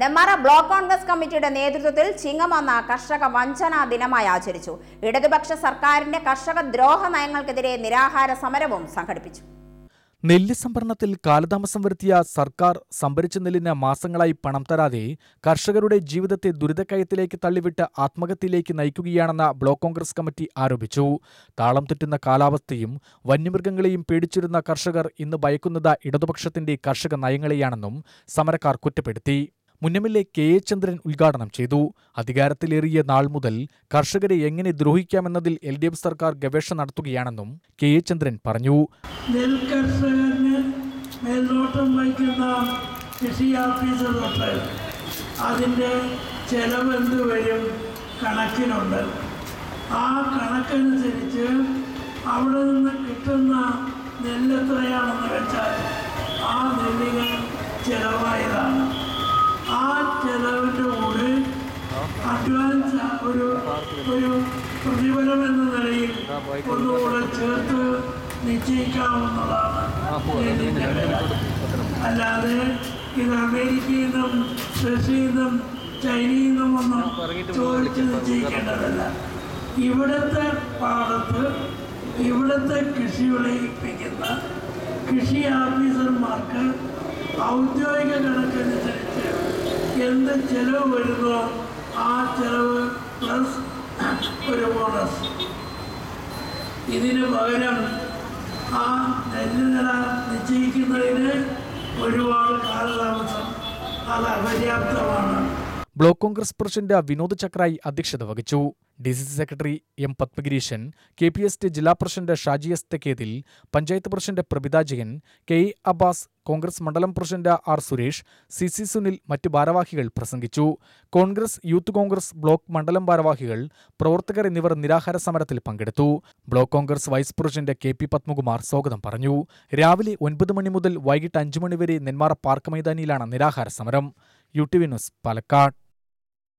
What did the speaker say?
Nenmara block Congress കമ്മിറ്റിയുടെ നേതൃത്വത്തിൽ ചിങ്ങമെന്ന കർഷക വഞ്ചനാ ദിനമായി ആചരിച്ചു. ഇടതുപക്ഷ സർക്കാരിന്റെ കർഷക ദ്രോഹ നയങ്ങൾക്കെതിരെ നിരാഹാര സമരവും സംഘടിപ്പിച്ചു. നെല്ല് സംഭരണത്തിൽ കാലതാമസം വരുത്തിയ സർക്കാർ സംഭരിച്ച നെല്ലിന് മാസങ്ങളായി പണം തരാതെ കർഷകരുടെ ജീവിതത്തെ ദുരിതക്കയത്തിലേക്ക് തള്ളിവിട്ട് ആത്മഹത്യയിലേക്ക് നയിക്കുകയാണെന്ന ബ്ലോക്ക് കോൺഗ്രസ് കമ്മിറ്റി ആരോപിച്ചു. താളം തെറ്റുന്ന കാലാവസ്ഥയും വന്യമൃഗങ്ങളെയും പേടിച്ചിരുന്ന കർഷകർ ഇന്ന് ഭയക്കുന്നത് ഇടതുപക്ഷത്തിന്റെ കർഷക നയങ്ങളെയാണെന്നും സമരക്കാർ കുറ്റപ്പെടുത്തി. മുന്നമിലെ കെ. എ ചന്ദ്രൻ ഉദ്ഘാടനം ചെയ്തു. അധികാരത്തിലേറിയ നാൾ മുതൽ കർഷകരെ എങ്ങനെ ദ്രോഹിക്കാമെന്നതിൽ എൽ. ഡി. എഫ്. സർക്കാർ ഗവേഷണം നടത്തുകയാണെന്നും കെ. എ ചന്ദ്രൻ പറഞ്ഞു. മേൽനോട്ടം വഹിക്കുന്ന കൃഷി ഓഫീസർ തൊട്ട് അതിന്റെ ചെലവെന്ത് വരും? കണക്കിനുണ്ട്. ആ കണക്കനുസരിച്ച് അവിടെ നിന്ന് കിട്ടുന്ന നെല്ലെത്രയാണെന്ന് വെച്ചാൽ ആ നെല്ലിന് ചെലവായതാണ്. അഡ്വാൻസ് ഒരു ഒരു പ്രതിഫലം എന്ന നിലയിൽ ഒന്നുകൂടെ ചേർത്ത് നിശ്ചയിക്കാവുന്നതാണ്. വില അല്ലാതെ ഇത് അമേരിക്കയിൽ നിന്നും റഷ്യയിൽ നിന്നും ചൈനയിൽ നിന്നും ഒന്നും ചോദിച്ച് നിശ്ചയിക്കേണ്ടതല്ല. ഇവിടുത്തെ പാടത്ത് ഇവിടുത്തെ കൃഷി വിളയിപ്പിക്കുന്ന കൃഷി ഓഫീസർമാർക്ക് ഔദ്യോഗിക കണക്കനുസരിച്ച് എന്ത് ചെലവ് വരുന്നോ ആ ചെലവ് പ്ലസ് ഒരു ബോണസ് ഇതിന് പകരം ആ നെല്ല് നില നിശ്ചയിക്കുന്നതിന് ഒരുപാട് കാലതാമസം. അത് അപര്യാപ്തമാണ്. ബ്ലോക്ക് കോൺഗ്രസ് പ്രസിഡന്റ് വിനോദ് ചക്രായി അധ്യക്ഷത വഹിച്ചു. D C C secretary M Padmagireeshan K P S T ജില്ലാ president Shaji S Thekkethil panchayat president Prabhitha Jayan K E Abbas Congress മണ്ഡലം president R Suresh C C Sunil മറ്റു ഭാരവാഹികൾ പ്രസംഗിച്ചു. കോൺഗ്രസ് യൂത്ത് കോൺഗ്രസ് ബ്ലോക്ക് മണ്ഡലം ഭാരവാഹികൾ പ്രവർത്തകർ എന്നിവർ നിരാഹാര സമരത്തിൽ പങ്കെടുത്തു. Block Congress vice president K P Padmakumar സ്വാഗതം പറഞ്ഞു. രാവിലെ ഒൻപത് മണി മുതൽ വൈകിട്ട് അഞ്ചു മണിവരെ നെന്മാറ പാർക്ക് മൈതാനിയിലാണ് നിരാഹാര സമരം. U T V news Palakkad.